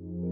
you